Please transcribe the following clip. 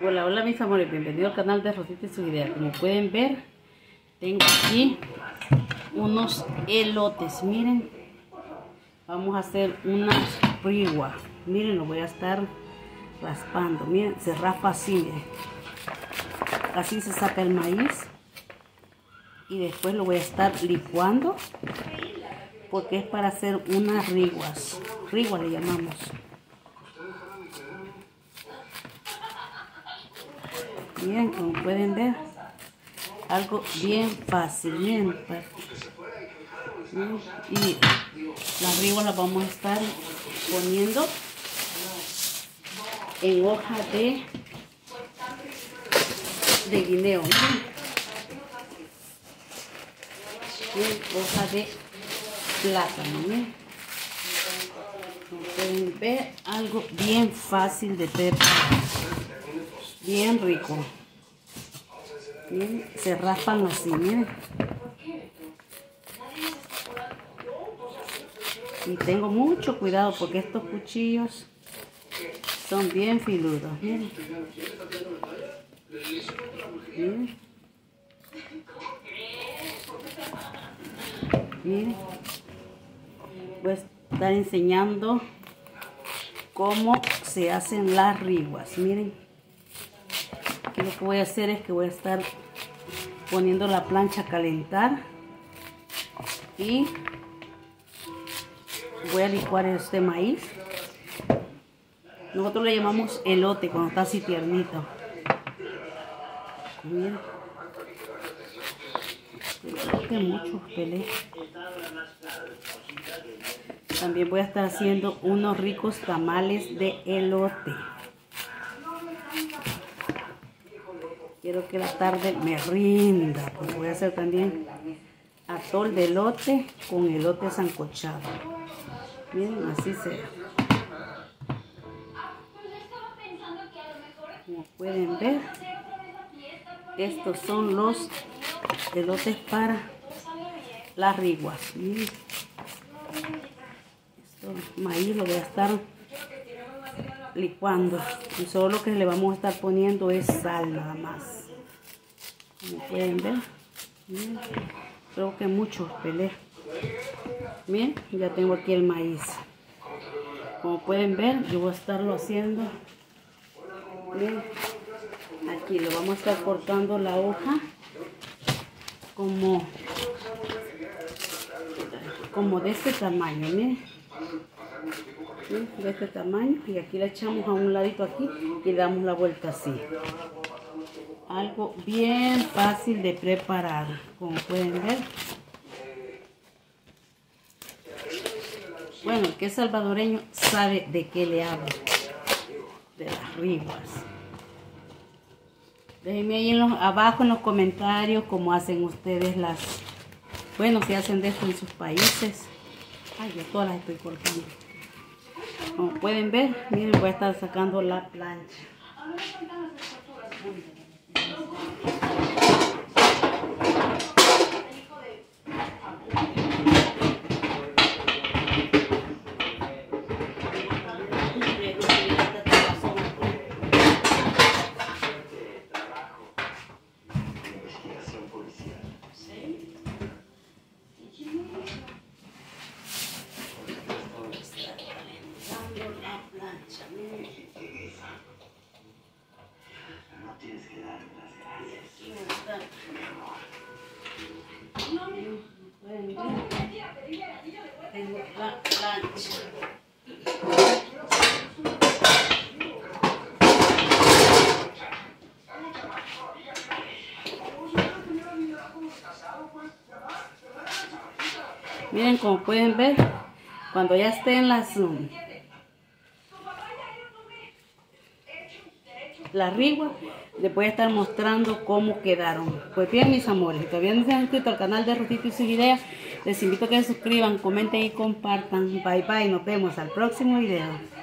Hola, hola mis amores, bienvenidos al canal de Rosita y su idea. Como pueden ver, tengo aquí unos elotes, miren. Vamos a hacer unas rigua. Miren, lo voy a estar raspando. Miren, se raspa así, miren. Así se saca el maíz. Y después lo voy a estar licuando. Porque es para hacer unas riguas. Rigua le llamamos. Bien, como pueden ver, algo bien fácil, bien Y las riguas las vamos a estar poniendo en hoja de, de guineo. Bien, hoja de plátano. Como pueden ver, algo bien fácil de preparar bien rico. Bien, se raspan así, miren. Y tengo mucho cuidado porque estos cuchillos son bien filudos, miren. Miren. Miren. Voy a estar enseñando cómo se hacen las riguas, miren lo que voy a hacer es que voy a estar poniendo la plancha a calentar y voy a licuar este maíz. Nosotros le llamamos elote cuando está así tiernito. También voy a estar haciendo unos ricos tamales de elote Quiero que la tarde me rinda, pues voy a hacer también atol de elote con elote sancochado. Miren, así sea. Como pueden ver, estos son los elotes para las riguas. Miren. Esto, maíz lo voy a estar licuando y solo lo que le vamos a estar poniendo es sal nada más. Como pueden ver. Creo que mucho pelé. Bien ya tengo aquí el maíz. Como pueden ver yo voy a estarlo haciendo. Aquí lo vamos a estar cortando la hoja como como de este tamaño miren de este tamaño y aquí le echamos a un ladito aquí y damos la vuelta así. Algo bien fácil de preparar como pueden ver. Bueno que salvadoreño sabe de qué le hablo. De las riguas déjenme ahí en los, abajo en los comentarios cómo hacen ustedes las bueno si hacen de esto en sus países. Ay yo todas las estoy cortando como pueden ver, miren, voy a estar sacando la plancha. Miren, como pueden ver, cuando ya estén las... Um, la rigua, les voy a estar mostrando cómo quedaron. Pues bien, mis amores, si todavía no se han inscrito al canal de Rosita y sus ideas, les invito a que se suscriban, comenten y compartan. Bye bye, nos vemos al próximo video.